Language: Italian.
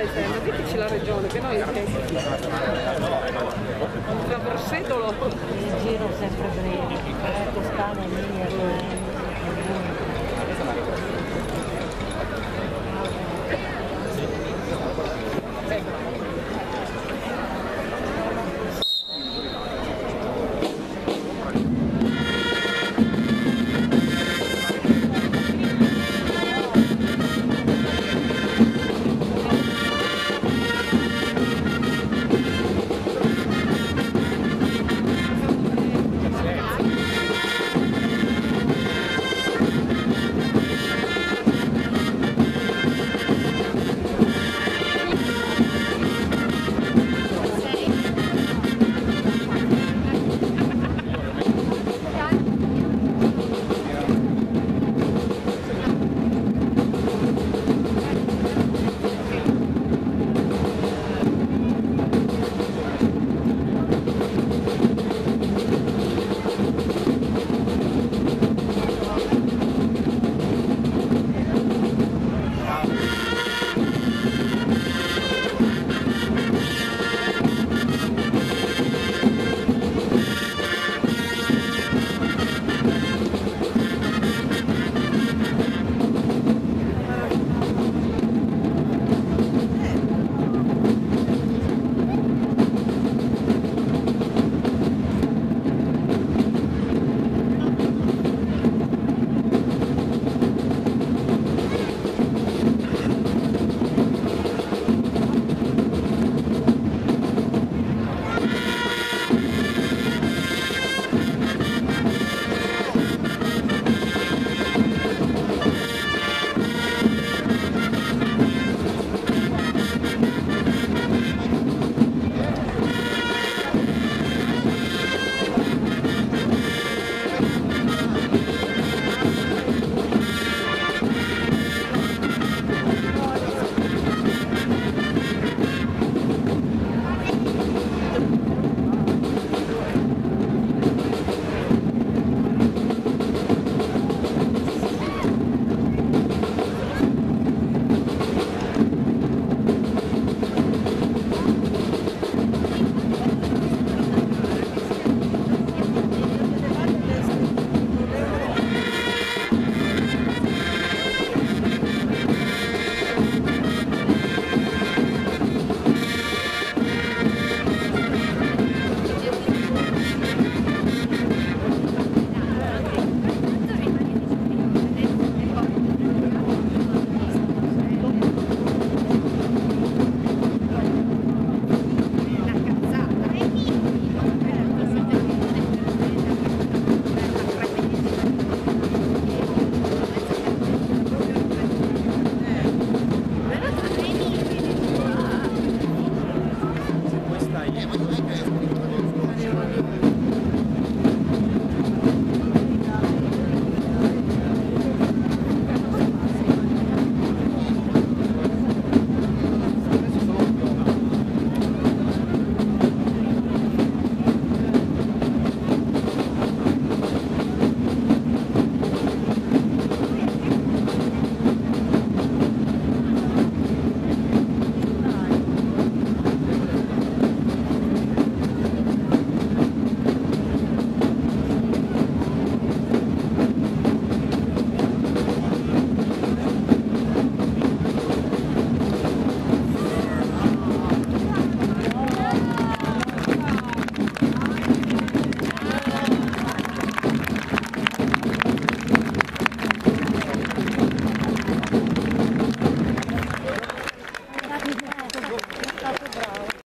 quale sembra? Diteci la regione, che noi tra Traversetolo. Il giro sempre breve, Toscana, Emilia,